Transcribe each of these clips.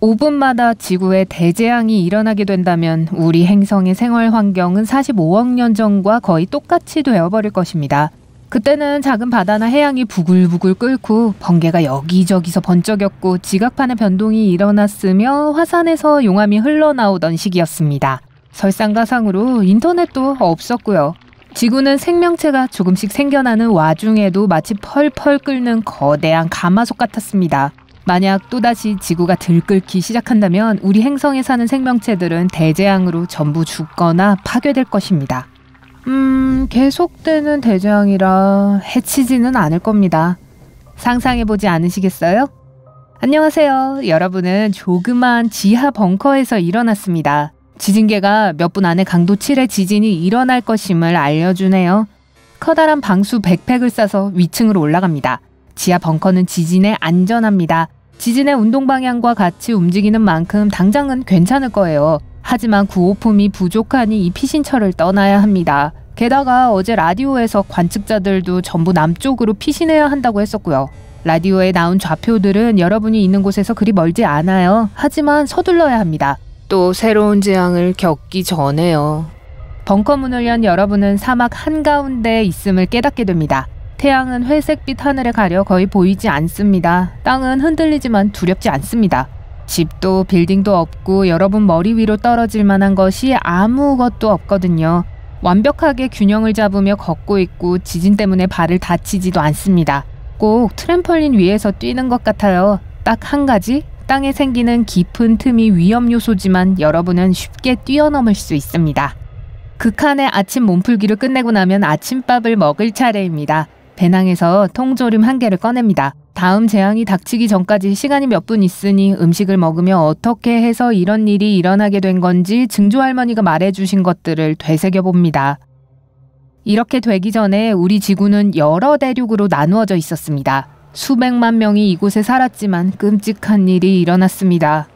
5분마다 지구에 대재앙이 일어나게 된다면 우리 행성의 생활 환경은 45억 년 전과 거의 똑같이 되어버릴 것입니다. 그때는 작은 바다나 해양이 부글부글 끓고 번개가 여기저기서 번쩍였고 지각판의 변동이 일어났으며 화산에서 용암이 흘러나오던 시기였습니다. 설상가상으로 인터넷도 없었고요. 지구는 생명체가 조금씩 생겨나는 와중에도 마치 펄펄 끓는 거대한 가마솥 같았습니다. 만약 또다시 지구가 들끓기 시작한다면 우리 행성에 사는 생명체들은 대재앙으로 전부 죽거나 파괴될 것입니다. 음, 계속되는 대재앙이라 해치지는 않을 겁니다. 상상해보지 않으시겠어요? 안녕하세요. 여러분은 조그만 지하 벙커에서 일어났습니다. 지진계가 몇 분 안에 강도 7의 지진이 일어날 것임을 알려주네요. 커다란 방수 백팩을 싸서 위층으로 올라갑니다. 지하 벙커는 지진에 안전합니다. 지진의 운동 방향과 같이 움직이는 만큼 당장은 괜찮을 거예요. 하지만 구호품이 부족하니 이 피신처를 떠나야 합니다. 게다가 어제 라디오에서 관측자들도 전부 남쪽으로 피신해야 한다고 했었고요. 라디오에 나온 좌표들은 여러분이 있는 곳에서 그리 멀지 않아요. 하지만 서둘러야 합니다. 또 새로운 재앙을 겪기 전에요. 벙커 문을 연 여러분은 사막 한가운데 있음을 깨닫게 됩니다. 태양은 회색빛 하늘에 가려 거의 보이지 않습니다. 땅은 흔들리지만 두렵지 않습니다. 집도 빌딩도 없고 여러분 머리 위로 떨어질 만한 것이 아무것도 없거든요. 완벽하게 균형을 잡으며 걷고 있고 지진 때문에 발을 다치지도 않습니다. 꼭 트램펄린 위에서 뛰는 것 같아요. 딱 한 가지 땅에 생기는 깊은 틈이 위험 요소지만 여러분은 쉽게 뛰어넘을 수 있습니다. 극한의 아침 몸풀기를 끝내고 나면 아침밥을 먹을 차례입니다. 배낭에서 통조림 한 개를 꺼냅니다. 다음 재앙이 닥치기 전까지 시간이 몇 분 있으니 음식을 먹으며 어떻게 해서 이런 일이 일어나게 된 건지 증조 할머니가 말해주신 것들을 되새겨 봅니다. 이렇게 되기 전에 우리 지구는 여러 대륙으로 나누어져 있었습니다. 수백만 명이 이곳에 살았지만 끔찍한 일이 일어났습니다.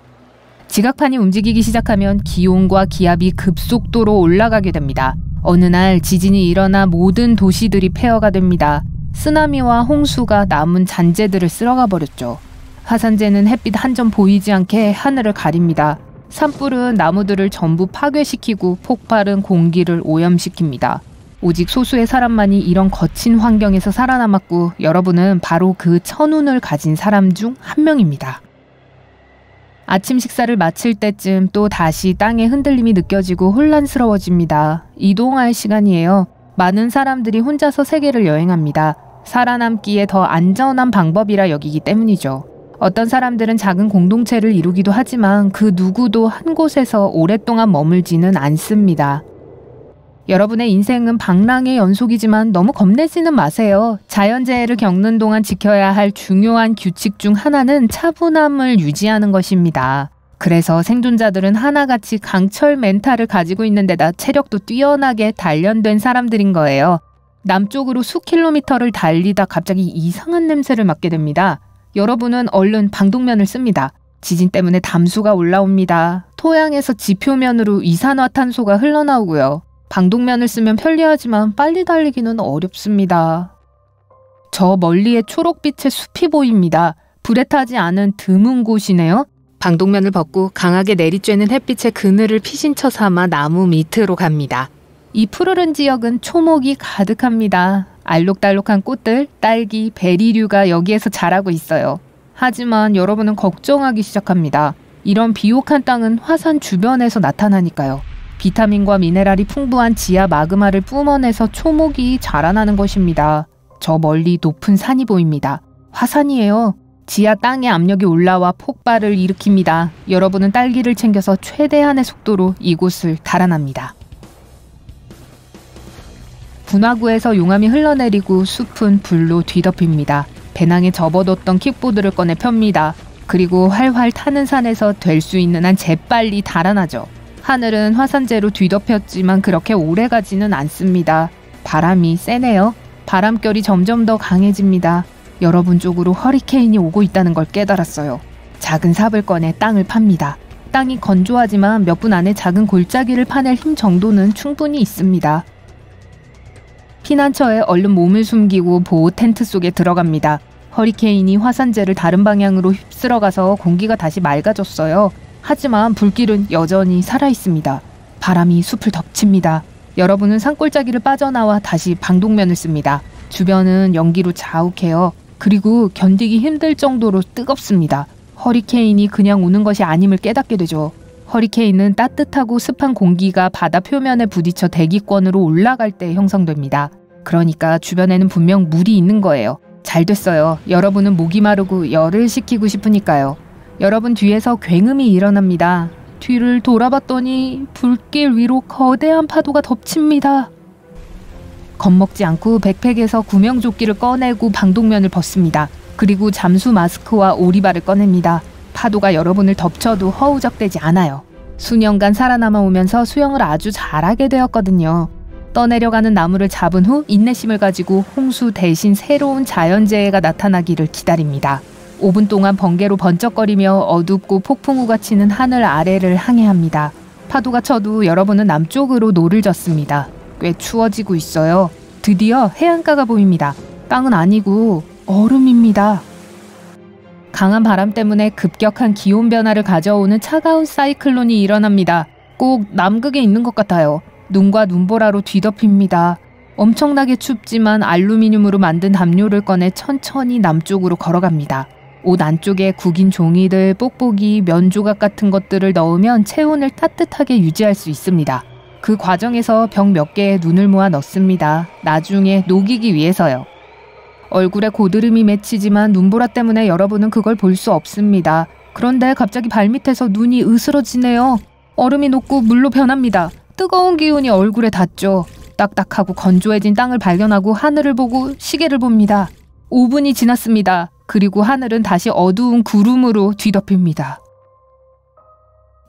지각판이 움직이기 시작하면 기온과 기압이 급속도로 올라가게 됩니다. 어느 날 지진이 일어나 모든 도시들이 폐허가 됩니다. 쓰나미와 홍수가 남은 잔재들을 쓸어가 버렸죠. 화산재는 햇빛 한 점 보이지 않게 하늘을 가립니다. 산불은 나무들을 전부 파괴시키고 폭발은 공기를 오염시킵니다. 오직 소수의 사람만이 이런 거친 환경에서 살아남았고 여러분은 바로 그 천운을 가진 사람 중 한 명입니다. 아침 식사를 마칠 때쯤 또 다시 땅의 흔들림이 느껴지고 혼란스러워집니다. 이동할 시간이에요. 많은 사람들이 혼자서 세계를 여행합니다. 살아남기에 더 안전한 방법이라 여기기 때문이죠. 어떤 사람들은 작은 공동체를 이루기도 하지만 그 누구도 한 곳에서 오랫동안 머물지는 않습니다. 여러분의 인생은 방랑의 연속이지만 너무 겁내지는 마세요. 자연재해를 겪는 동안 지켜야 할 중요한 규칙 중 하나는 차분함을 유지하는 것입니다. 그래서 생존자들은 하나같이 강철 멘탈을 가지고 있는 데다 체력도 뛰어나게 단련된 사람들인 거예요. 남쪽으로 수킬로미터를 달리다 갑자기 이상한 냄새를 맡게 됩니다. 여러분은 얼른 방독면을 씁니다. 지진 때문에 담수가 올라옵니다. 토양에서 지표면으로 이산화탄소가 흘러나오고요. 방독면을 쓰면 편리하지만 빨리 달리기는 어렵습니다. 저 멀리에 초록빛의 숲이 보입니다. 불에 타지 않은 드문 곳이네요. 방독면을 벗고 강하게 내리쬐는 햇빛의 그늘을 피신처 삼아 나무 밑으로 갑니다. 이 푸르른 지역은 초목이 가득합니다. 알록달록한 꽃들, 딸기, 베리류가 여기에서 자라고 있어요. 하지만 여러분은 걱정하기 시작합니다. 이런 비옥한 땅은 화산 주변에서 나타나니까요. 비타민과 미네랄이 풍부한 지하 마그마를 뿜어내서 초목이 자라나는 것입니다. 저 멀리 높은 산이 보입니다. 화산이에요. 지하 땅의 압력이 올라와 폭발을 일으킵니다. 여러분은 딸기를 챙겨서 최대한의 속도로 이곳을 달아납니다. 분화구에서 용암이 흘러내리고 숲은 불로 뒤덮입니다. 배낭에 접어뒀던 킥보드를 꺼내 펴니다. 그리고 활활 타는 산에서 될 수 있는 한 재빨리 달아나죠. 하늘은 화산재로 뒤덮였지만 그렇게 오래 가지는 않습니다. 바람이 세네요. 바람결이 점점 더 강해집니다. 여러분 쪽으로 허리케인이 오고 있다는 걸 깨달았어요. 작은 삽을 꺼내 땅을 팝니다. 땅이 건조하지만 몇 분 안에 작은 골짜기를 파낼 힘 정도는 충분히 있습니다. 피난처에 얼른 몸을 숨기고 보호 텐트 속에 들어갑니다. 허리케인이 화산재를 다른 방향으로 휩쓸어가서 공기가 다시 맑아졌어요. 하지만 불길은 여전히 살아 있습니다. 바람이 숲을 덮칩니다. 여러분은 산골짜기를 빠져나와 다시 방독면을 씁니다. 주변은 연기로 자욱해요. 그리고 견디기 힘들 정도로 뜨겁습니다. 허리케인이 그냥 오는 것이 아님을 깨닫게 되죠. 허리케인은 따뜻하고 습한 공기가 바다 표면에 부딪혀 대기권으로 올라갈 때 형성됩니다. 그러니까 주변에는 분명 물이 있는 거예요. 잘 됐어요. 여러분은 목이 마르고 열을 식히고 싶으니까요. 여러분 뒤에서 굉음이 일어납니다. 뒤를 돌아봤더니 불길 위로 거대한 파도가 덮칩니다. 겁먹지 않고 백팩에서 구명조끼를 꺼내고 방독면을 벗습니다. 그리고 잠수 마스크와 오리발을 꺼냅니다. 파도가 여러분을 덮쳐도 허우적대지 않아요. 수년간 살아남아 오면서 수영을 아주 잘하게 되었거든요. 떠내려가는 나무를 잡은 후 인내심을 가지고 홍수 대신 새로운 자연재해가 나타나기를 기다립니다. 5분 동안 번개로 번쩍거리며 어둡고 폭풍우가 치는 하늘 아래를 항해합니다. 파도가 쳐도 여러분은 남쪽으로 노를 저었습니다. 꽤 추워지고 있어요. 드디어 해안가가 보입니다. 땅은 아니고 얼음입니다. 강한 바람 때문에 급격한 기온 변화를 가져오는 차가운 사이클론이 일어납니다. 꼭 남극에 있는 것 같아요. 눈과 눈보라로 뒤덮입니다. 엄청나게 춥지만 알루미늄으로 만든 담요를 꺼내 천천히 남쪽으로 걸어갑니다. 옷 안쪽에 구긴 종이들, 뽁뽁이, 면 조각 같은 것들을 넣으면 체온을 따뜻하게 유지할 수 있습니다. 그 과정에서 병 몇 개에 눈을 모아 넣습니다. 나중에 녹이기 위해서요. 얼굴에 고드름이 맺히지만 눈보라 때문에 여러분은 그걸 볼 수 없습니다. 그런데 갑자기 발밑에서 눈이 으스러지네요. 얼음이 녹고 물로 변합니다. 뜨거운 기운이 얼굴에 닿죠. 딱딱하고 건조해진 땅을 발견하고 하늘을 보고 시계를 봅니다. 5분이 지났습니다. 그리고 하늘은 다시 어두운 구름으로 뒤덮입니다.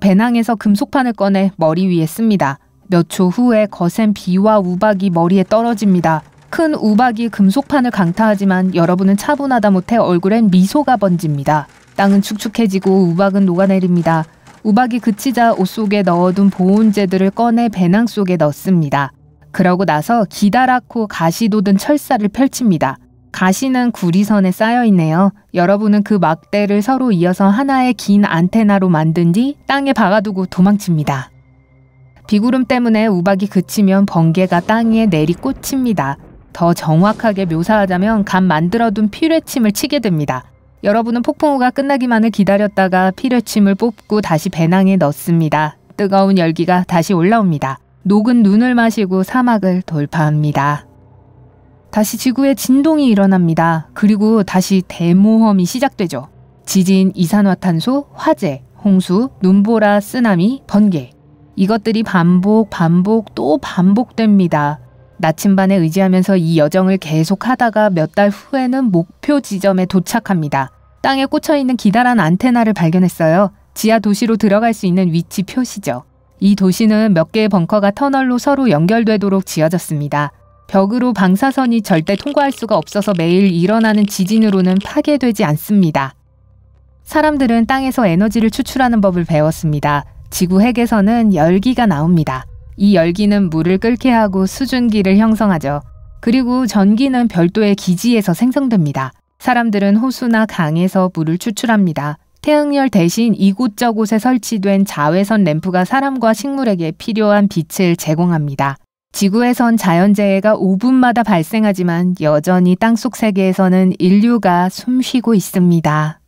배낭에서 금속판을 꺼내 머리 위에 씁니다. 몇 초 후에 거센 비와 우박이 머리에 떨어집니다. 큰 우박이 금속판을 강타하지만 여러분은 차분하다 못해 얼굴엔 미소가 번집니다. 땅은 축축해지고 우박은 녹아내립니다. 우박이 그치자 옷 속에 넣어둔 보온재들을 꺼내 배낭 속에 넣습니다. 그러고 나서 기다랗고 가시 돋은 철사를 펼칩니다. 가시는 구리선에 쌓여 있네요. 여러분은 그 막대를 서로 이어서 하나의 긴 안테나로 만든 뒤 땅에 박아두고 도망칩니다. 비구름 때문에 우박이 그치면 번개가 땅에 내리 꽂힙니다. 더 정확하게 묘사하자면 간 만들어둔 피뢰침을 치게 됩니다. 여러분은 폭풍우가 끝나기만을 기다렸다가 피뢰침을 뽑고 다시 배낭에 넣습니다. 뜨거운 열기가 다시 올라옵니다. 녹은 눈을 마시고 사막을 돌파합니다. 다시 지구에 진동이 일어납니다. 그리고 다시 대모험이 시작되죠. 지진, 이산화탄소, 화재, 홍수, 눈보라, 쓰나미, 번개. 이것들이 반복, 반복, 또 반복됩니다. 나침반에 의지하면서 이 여정을 계속하다가 몇 달 후에는 목표 지점에 도착합니다. 땅에 꽂혀 있는 기다란 안테나를 발견했어요. 지하 도시로 들어갈 수 있는 위치 표시죠. 이 도시는 몇 개의 벙커가 터널로 서로 연결되도록 지어졌습니다. 벽으로 방사선이 절대 통과할 수가 없어서 매일 일어나는 지진으로는 파괴되지 않습니다. 사람들은 땅에서 에너지를 추출하는 법을 배웠습니다. 지구 핵에서는 열기가 나옵니다. 이 열기는 물을 끓게 하고 수증기를 형성하죠. 그리고 전기는 별도의 기지에서 생성됩니다. 사람들은 호수나 강에서 물을 추출합니다. 태양열 대신 이곳저곳에 설치된 자외선 램프가 사람과 식물에게 필요한 빛을 제공합니다. 지구에선 자연재해가 5분마다 발생하지만 여전히 땅속 세계에서는 인류가 숨쉬고 있습니다.